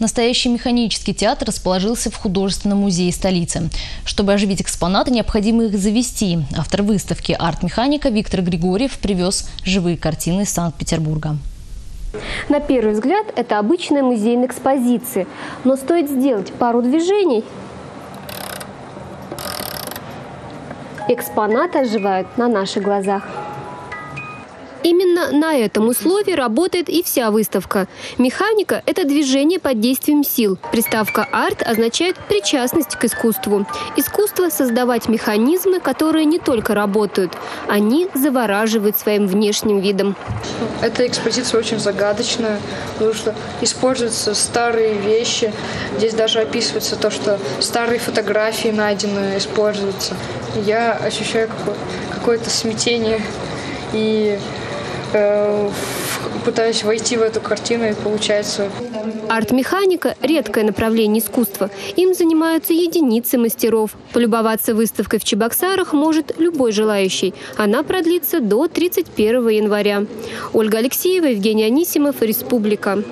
Настоящий механический театр расположился в художественном музее столицы. Чтобы оживить экспонаты, необходимо их завести. Автор выставки «Арт-механика» Виктор Григорьев привез живые картины из Санкт-Петербурга. На первый взгляд это обычная музейная экспозиция, но стоит сделать пару движений, экспонаты оживают на наших глазах. Именно на этом условии работает и вся выставка. Механика – это движение под действием сил. Приставка «арт» означает причастность к искусству. Искусство – создавать механизмы, которые не только работают, они завораживают своим внешним видом. Эта экспозиция очень загадочная, потому что используются старые вещи. Здесь даже описывается то, что старые фотографии найдены, используются. Я ощущаю какое-то смятение и Э, пытаюсь войти в эту картину и получается. Арт-механика – редкое направление искусства. Им занимаются единицы мастеров. Полюбоваться выставкой в Чебоксарах может любой желающий. Она продлится до 31 января. Ольга Алексеева, Евгений Анисимов, Республика.